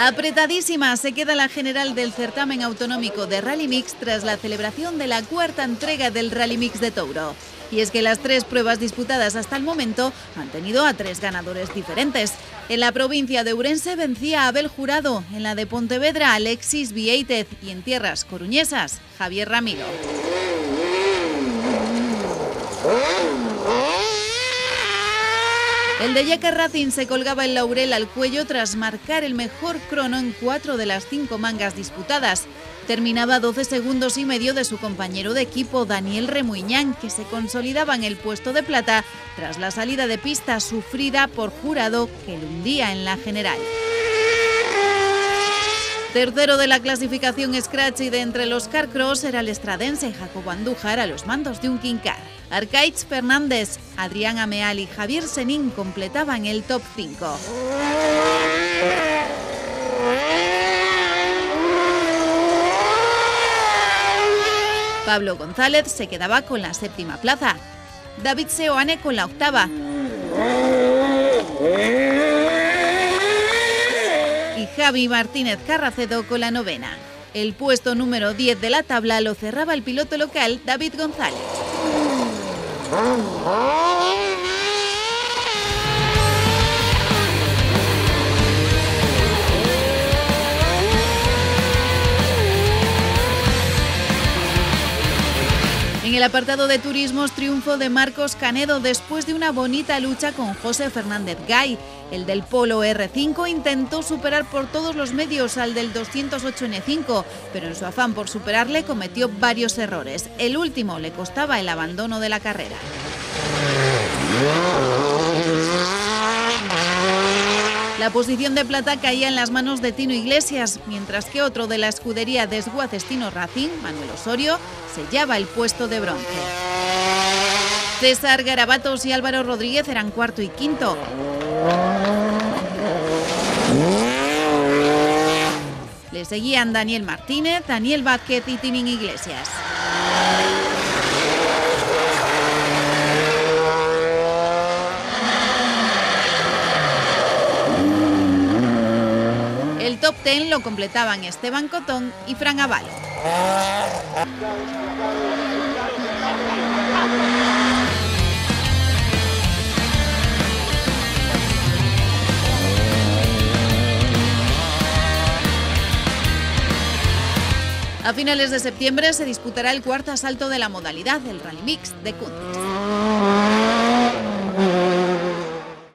Apretadísima se queda la general del certamen autonómico de Rally Mix tras la celebración de la cuarta entrega del Rally Mix de Touro. Y es que las tres pruebas disputadas hasta el momento han tenido a tres ganadores diferentes. En la provincia de Urense vencía Abel Jurado, en la de Pontevedra Alexis Vieitez y en tierras coruñesas Javier Ramiro. El de Jacker Racing se colgaba el laurel al cuello tras marcar el mejor crono en cuatro de las cinco mangas disputadas. Terminaba 12 segundos y medio de su compañero de equipo Daniel Remuñán, que se consolidaba en el puesto de plata tras la salida de pista sufrida por jurado que lo hundía en la general. Tercero de la clasificación Scratch y de entre los Carcross era el estradense Jacobo Andújar a los mandos de un King Car. Arcaiz Fernández, Adrián Ameal y Javier Senín completaban el top 5. Pablo González se quedaba con la séptima plaza. David Seoane con la octava. Y Javi Martínez Carracedo con la novena. El puesto número 10 de la tabla lo cerraba el piloto local David González. Oh, el apartado de turismos, triunfo de Marcos Canedo después de una bonita lucha con José Fernández Gay. El del Polo R5 intentó superar por todos los medios al del 208 N5, pero en su afán por superarle cometió varios errores. El último le costaba el abandono de la carrera. La posición de plata caía en las manos de Tino Iglesias, mientras que otro de la escudería de Esguacestino Racing, Manuel Osorio, sellaba el puesto de bronce. César Garabatos y Álvaro Rodríguez eran cuarto y quinto. Le seguían Daniel Martínez, Daniel Vázquez y Timín Iglesias. Top 10 lo completaban Esteban Cotón y Fran Avalo. A finales de septiembre se disputará el cuarto asalto de la modalidad, el Rally Mix de Cundic.